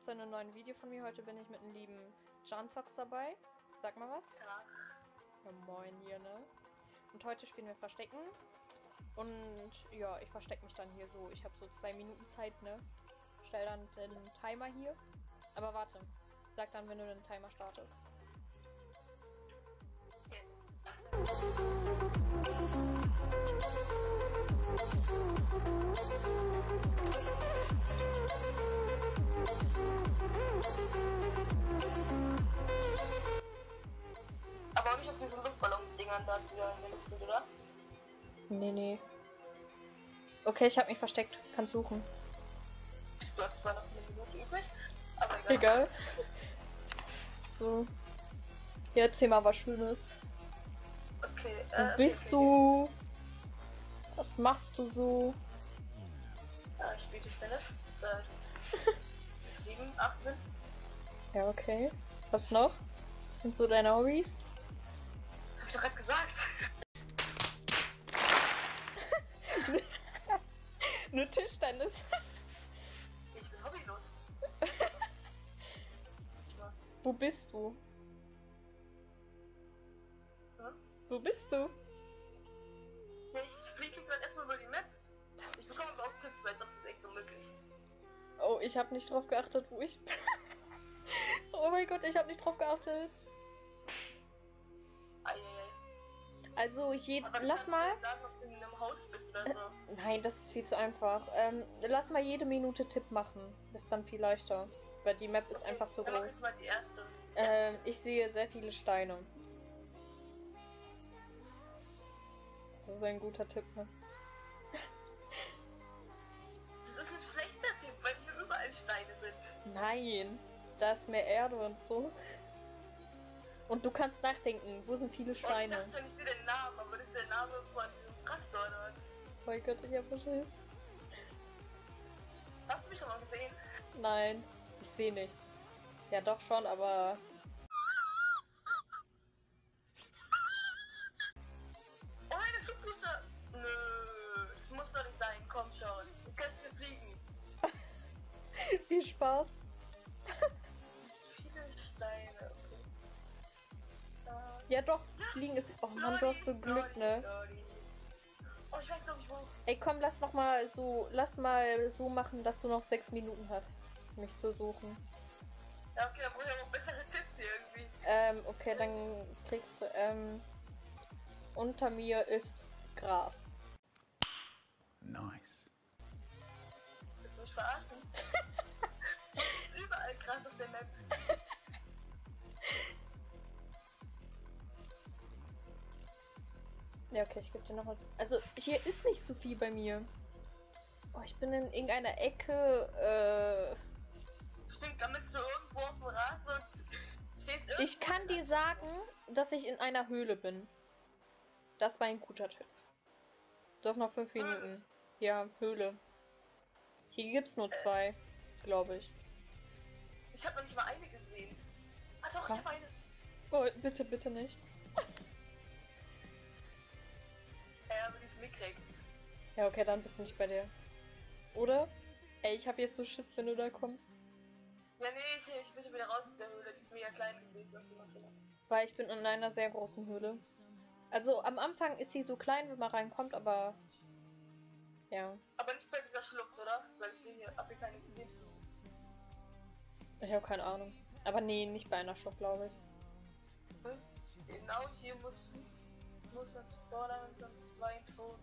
willkommen zu einem neuen Video von mir. Heute bin ich mit dem lieben Janzox dabei. Sag mal was. Tag. Ja, moin hier, ne? Und heute spielen wir Verstecken. Und ja, ich verstecke mich dann hier so. Ich habe so zwei Minuten Zeit, ne? Stell dann den Timer hier. Aber warte. Sag dann, wenn du den Timer startest. Aber auch nicht auf diesen Luftballon-Dingern da, die da in der Luft sind, oder? Nee, nee. Okay, ich habe mich versteckt. Kannst suchen. Du hast zwar noch eine Minute übrig, aber egal. Egal. So. Ja, erzähl mal was Schönes. Okay, Wo äh, bist okay, du? Was machst du so? Okay. Ja, ich spiele Tennis seit 7, 8 bin. Ja, okay. Was noch? Was sind so deine Hobbys? Hab ich doch gerade gesagt. Nur Tischtennis. Ich bin hobbylos. Ja. Wo bist du? Hm? Wo bist du? Ja, ich fliege gerade erstmal über die Map. Ich bekomme aber auch Tipps, weil sonst ist echt unmöglich. Oh, ich habe nicht drauf geachtet, wo ich bin. oh mein Gott, ich habe nicht drauf geachtet. Also, je, Aber du lass mal. sagen, ob du in einem Haus bist oder so. Nein, das ist viel zu einfach. Ähm, lass mal jede Minute Tipp machen. Das ist dann viel leichter. Weil die Map ist Okay, einfach zu groß. ich mal die erste. Ähm, ich sehe sehr viele Steine. Das ist ein guter Tipp, ne? Steine sind. Nein, da ist mehr Erde und so. Und du kannst nachdenken, wo sind viele Und ich Steine? dachte schon, ich sehe den Namen, aber das ist der Name von diesem Traktor dort. Oh mein Gott, ich hab Verschiss. Hast du mich schon mal gesehen? Nein, ich sehe nichts. Ja, doch schon, aber. Oh! Nö, das muss doch nicht sein, komm schon. Viel Spaß. Viele Steine, Ja, doch, fliegen ist. Oh Mann, du hast so Glück, ne? Oh, ich weiß noch nicht wo. Ey, komm, lass noch mal so. Lass mal so machen, dass du noch sechs Minuten hast, mich zu suchen. Ja, okay, dann brauche ich auch bessere Tipps hier irgendwie. Ähm, okay, dann kriegst du. Ähm. Unter mir ist Gras. Nice. Willst du mich verarschen? überall krass auf der Map. Ja, okay, ich gebe dir noch was. Also, hier ist nicht so viel bei mir. Oh, ich bin in irgendeiner Ecke. Äh, Stimmt, gammelst du irgendwo auf dem Rasen und stehst irgendwo. ich kann dir sagen, dass ich in einer Höhle bin. Das war ein guter Tipp. Du hast noch fünf Minuten. Ja, Höhle. Hier gibt's nur zwei, glaube ich. Ich habe noch nicht mal eine gesehen. Ah doch, Was? ich habe eine. Oh, bitte, bitte nicht. Ja, aber die ist mickrig. Ja, okay, dann bist du nicht bei der. Oder? Ey, ich habe jetzt so Schiss, wenn du da kommst. Ja, nee, ich, ich bin schon wieder raus aus der Höhle. Die ist mega klein gewesen, was macht. Weil ich bin in einer sehr großen Höhle. Also am Anfang ist sie so klein, wenn man reinkommt, aber. Ja. Aber nicht bei dieser Schlucht, oder? Weil ich sehe hier, hab hier keine gesehen. Ich habe keine Ahnung. Aber nee, nicht bei einer Schlucht, glaube ich. Genau hier muss, muss das fordern, sonst war ein tot.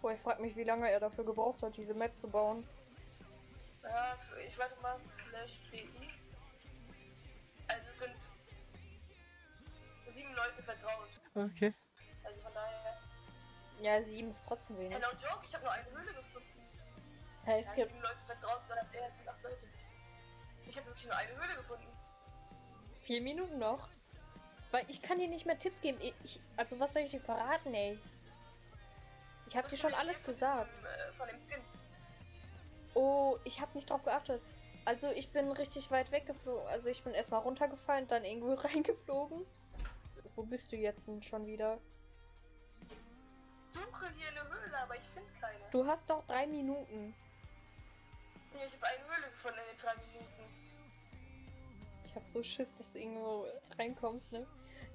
Boah, ich frag mich, wie lange er dafür gebraucht hat, diese Map zu bauen. Ja, ich warte mal, slash PI. Also sind sieben Leute vertraut. Okay. Also von daher. Ja, sieben ist trotzdem wenig. Hello Joke, ich habe nur eine Höhle gefunden. Hey, es Ja, gibt. sieben Leute vertraut, sondern er sind acht Leute. Ich habe wirklich nur eine Höhle gefunden. Vier Minuten noch. Weil ich kann dir nicht mehr Tipps geben. Ich, also was soll ich dir verraten, ey? Ich habe dir schon alles von gesagt. äh, Von dem Skin. Oh, ich habe nicht drauf geachtet. Also ich bin richtig weit weggeflogen. Also ich bin erstmal runtergefallen, dann irgendwo reingeflogen. Wo bist du jetzt denn schon wieder? Suche hier eine Höhle, aber ich finde keine. Du hast doch drei Minuten. Ja, ich habe eine Höhle gefunden in den drei Minuten. Ich hab so Schiss, dass du irgendwo reinkommst, ne?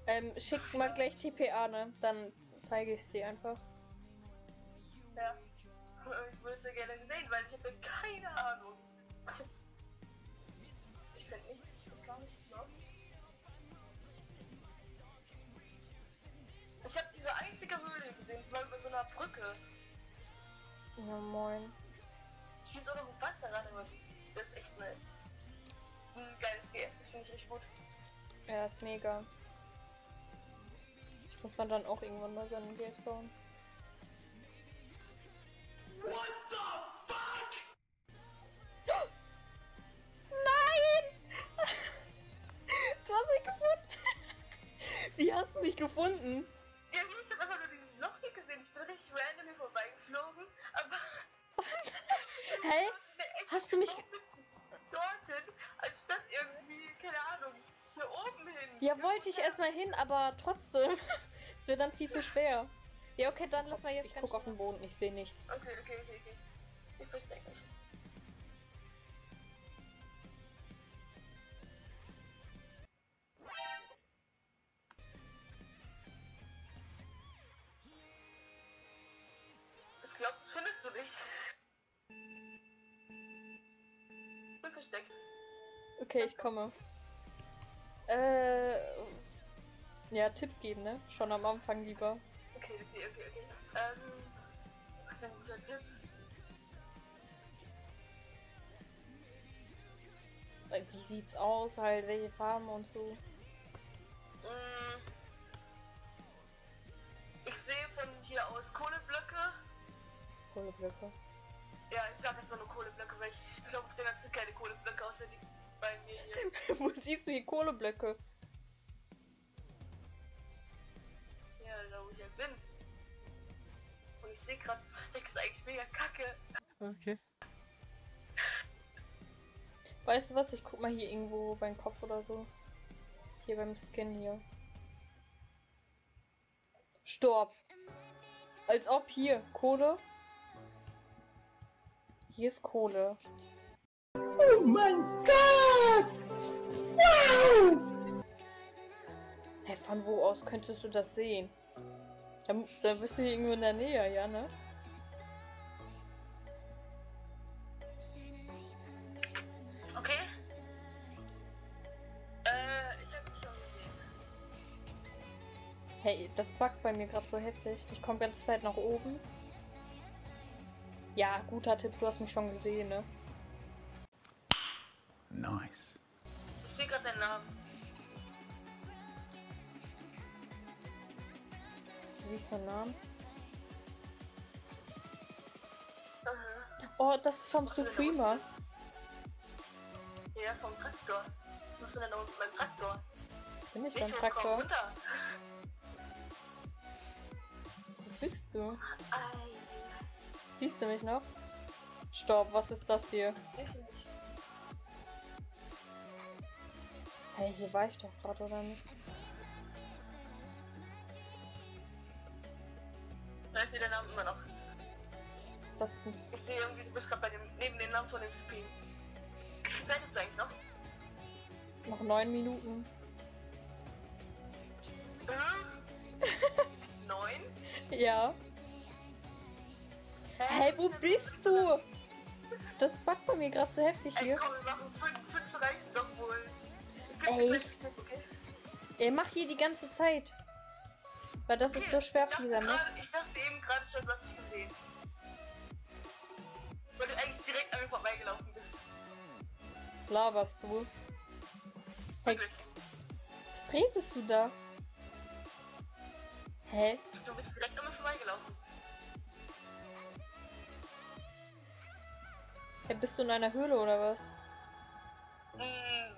Ähm, schick mal gleich TPA, ne? Dann zeige ich sie einfach. Ja. Ich würde es ja gerne sehen, weil ich habe keine Ahnung. Ich, hab... ich finde nichts, ich finde gar nichts, ne? Ich habe diese einzige Höhle gesehen, es war mit so einer Brücke. Ja, moin. Ich will auch noch im Wasser ran, aber das ist echt eine, ein geiles GS, das finde ich richtig gut. Ja, ist mega. Ich muss man dann auch irgendwann mal so einen GS bauen. What the fuck? Nein! Du hast mich gefunden! Wie hast du mich gefunden? Ja, ich habe einfach nur dieses Loch hier gesehen. Ich bin richtig random hier vorbeigeflogen, aber. Hey, hast du mich- Dorthin, anstatt irgendwie, keine Ahnung, hier oben hin. Ja, wollte ich erstmal hin, aber trotzdem. Es wird dann viel zu schwer. Ja, okay, dann lass mal jetzt. Ich guck auf den Boden, ich sehe nichts. Okay, okay, okay, okay. Ich versteck mich. Ich glaube, das findest du nicht. Bin versteckt. Okay, ich komme. Äh. Ja, Tipps geben, ne? Schon am Anfang lieber. Okay, okay, okay, okay. Ähm, was ist denn ein guter Tipp? Äh, Wie sieht's aus, halt, welche Farben und so. Mm. Ich sehe von hier aus Kohleblöcke. Kohleblöcke. Ja, ich sag erstmal nur Kohleblöcke, weil ich glaube auf der Map sind keine Kohleblöcke außer die bei mir hier. Wo siehst du hier Kohleblöcke? Ja, da wo ich halt bin. Und ich sehe gerade, das Versteck ist eigentlich mega kacke. Okay. Weißt du was? Ich guck mal hier irgendwo beim Kopf oder so. Hier beim Skin hier. Stopp. Als ob hier. Kohle. Hier ist Kohle. Oh mein Gott! Wow! Hä, von wo aus könntest du das sehen? Da, da bist du hier irgendwo in der Nähe, ja, ne? Okay? Äh, ich hab dich schon gesehen. Hey, das buggt bei mir gerade so heftig. Ich komme ganze Zeit nach oben. Ja, guter Tipp, du hast mich schon gesehen, ne? Nice. Ich sehe gerade deinen Namen. Du siehst meinen Namen. Aha. Oh, das ist vom Supremer. Ja, vom Traktor. Was machst du denn da unten beim Traktor? Bin ich Ich beim Traktor? runter. Wo bist du? Ei, Siehst du mich noch? Stopp, was ist das hier? ich nicht. Hey, hier war ich doch gerade, oder nicht? Da ist der Name immer noch. Was ist das denn? Ich sehe irgendwie, du bist gerade bei dem, neben dem Namen von dem Supreme. Wie Zeit hast du eigentlich noch? Noch neun Minuten. Äh? Neun? Ja. Hey, wo bist du? Das buggt bei mir gerade so heftig Ey, hier. komm, wir machen fünf, fünf reichen doch wohl. Ich Ey. Tipp, okay? Ey, mach hier die ganze Zeit. Weil das ist Okay, so schwer ich für dieser Map. gerade- Ich dachte eben gerade schon, du hast mich gesehen. Weil du eigentlich direkt an mir vorbeigelaufen bist. Was laberst du? Hey, Wirklich. was redest du da? Hä? Du bist direkt an mir vorbeigelaufen. Hey, bist du in einer Höhle oder was? Hm.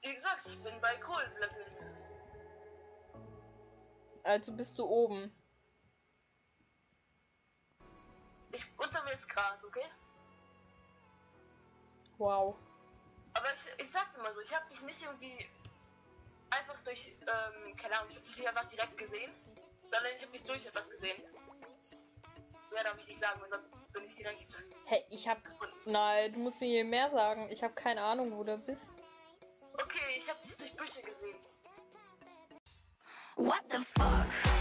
Wie gesagt, ich bin bei Kohlenblöcken. Also bist du oben. Ich, unter mir ist Gras, okay? Wow. Aber ich, ich sagte mal so, ich habe dich nicht irgendwie einfach durch, ähm, keine Ahnung, ich habe dich nicht einfach direkt gesehen, sondern ich habe dich durch etwas gesehen. Mehr darf ich nicht sagen, weil sonst bin ich direkt Hey, ich hab. gefunden. Nein, du musst mir hier mehr sagen. Ich habe keine Ahnung, wo du bist. Okay, ich habe dich durch Büsche gesehen. What the fuck?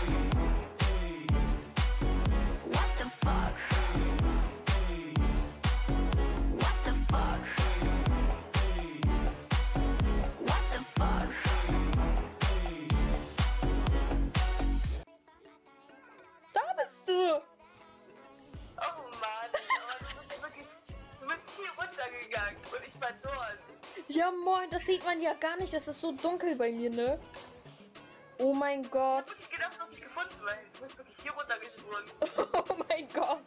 Mann, aber du bist ja wirklich, du bist hier runtergegangen und ich war dort. Ja, moin, das sieht man ja gar nicht. Das ist so dunkel bei mir, ne? Oh mein Gott. Ich hab wirklich gedacht, du hast dich gefunden, weil du bist wirklich hier runtergesprungen. Oh mein Gott.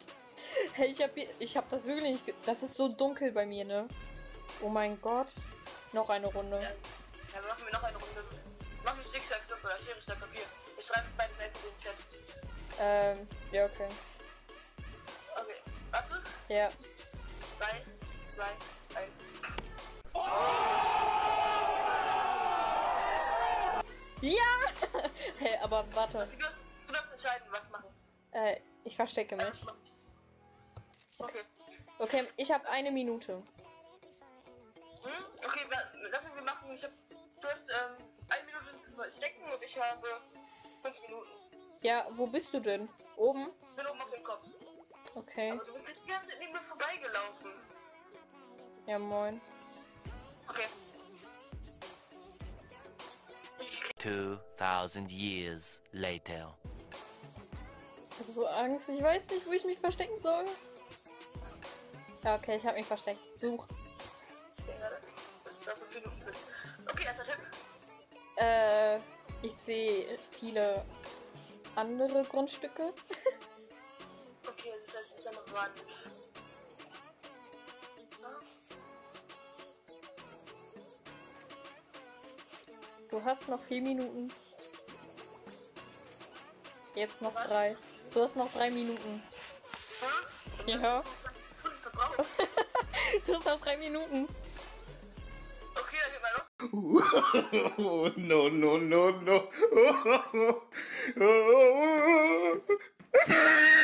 Hey, ich hab, hier- ich hab das wirklich nicht. Das ist so dunkel bei mir, ne? Oh mein Gott. Noch eine Runde. Ja, ja machen wir noch eine Runde. Machen wir Stick, Stack, Stock oder Schere, Stack, Papier. Wir schreiben es beide selbst in den Chat. Ähm, ja, okay. Ja. Drei, zwei, eins. Ja! hey, aber warte. Du darfst, du darfst entscheiden, was machen. Äh, ich verstecke mich. Okay. Okay, ich habe eine Minute. Hm? Okay, lass uns machen. Ich hab, du hast ähm, eine Minute zu verstecken und ich habe fünf Minuten. Ja, wo bist du denn? Oben? Ich bin oben auf dem Kopf. Okay. Aber du bist jetzt die ganze Zeit neben mir vorbeigelaufen. Ja, moin. Okay. Ich 2,000 years later. Ich habe so Angst. Ich weiß nicht, wo ich mich verstecken soll. Ja, okay, ich habe mich versteckt. Such. Okay, erster Tipp. Äh, ich sehe viele andere Grundstücke. Ah, Du hast noch vier Minuten. Jetzt noch Was? drei. Du hast noch drei Minuten. Hm? Ja. 25 Sekunden verbraucht. Du hast noch drei Minuten. Okay, dann geht mal los. Oh, no, no, no, no.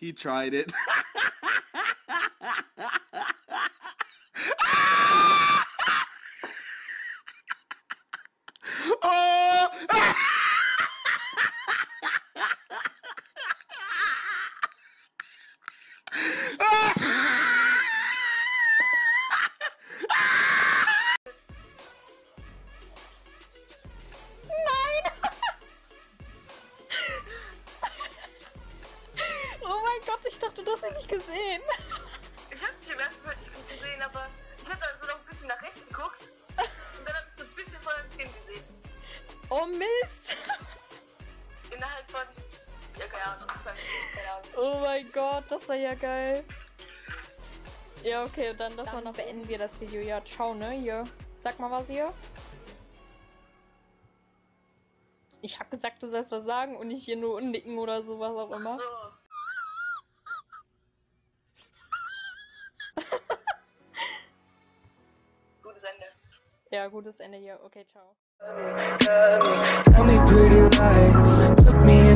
he tried it. war ja geil. Ja, okay, dann das war noch beenden wir das Video. Ja, ciao, ne? Hier. Sag mal was hier. Ich hab gesagt, du sollst was sagen und nicht hier nur nicken oder sowas auch Ach immer. so. Gutes Ende. Ja, gutes Ende hier. Okay, ciao.